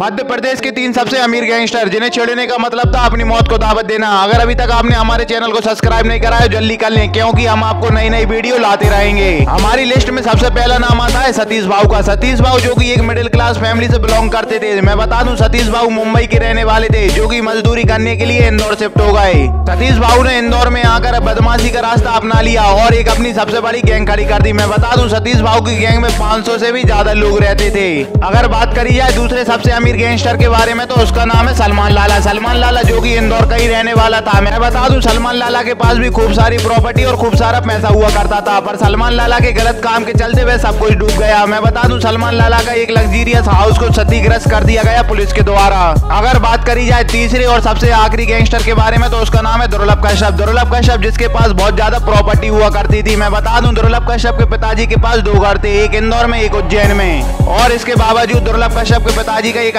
मध्य प्रदेश के तीन सबसे अमीर गैंगस्टर, जिन्हें छेड़ने का मतलब था अपनी मौत को दावत देना। अगर अभी तक आपने हमारे चैनल को सब्सक्राइब नहीं करा है, जल्दी कर लें, क्योंकि हम आपको नई नई वीडियो लाते रहेंगे। हमारी लिस्ट में सबसे पहला नाम आता है सतीश भाऊ का। सतीश भाऊ जो कि एक मिडिल क्लास फैमिली से बिलोंग करते थे। मैं बता दूँ, सतीश भाऊ मुंबई के रहने वाले थे, जो की मजदूरी करने के लिए इंदौर शिफ्ट हो गए। सतीश भाऊ ने इंदौर में आकर बदमाशी का रास्ता अपना लिया और एक अपनी सबसे बड़ी गैंग खड़ी कर दी। मैं बता दूँ, सतीश भाऊ की गैंग में 500 से भी ज़्यादा लोग रहते थे। अगर बात करी जाए दूसरे सबसे अमीर गैंगस्टर के बारे में तो उसका नाम है सलमान लाला। सलमान लाला जो कि इंदौर का ही रहने वाला था। मैं बता दूँ, सलमान लाला के पास भी खूब सारी प्रॉपर्टी और खूब सारा पैसा हुआ करता था। पर सलमान लाला के गलत काम के चलते हुए सब कुछ डूब गया। मैं बता दूँ, सलमान लाला का एक लग्जीरियस हाउस को क्षतिग्रस्त कर दिया गया पुलिस के द्वारा। अगर बात करी जाए तीसरे और सबसे आखिरी गैंगस्टर के बारे में तो उसका नाम है दुर्लभ कश्यप। दुर्लभ कश्यप जिसके पास बहुत ज़्यादा प्रॉपर्टी हुआ करती थी। मैं बता दूँ, दुर्लभ कश्यप के पिताजी के पास दो घर थे, एक इंदौर में, एक उज्जैन में। और इसके बावजूद दुर्लभ कश्यप के पिताजी का एक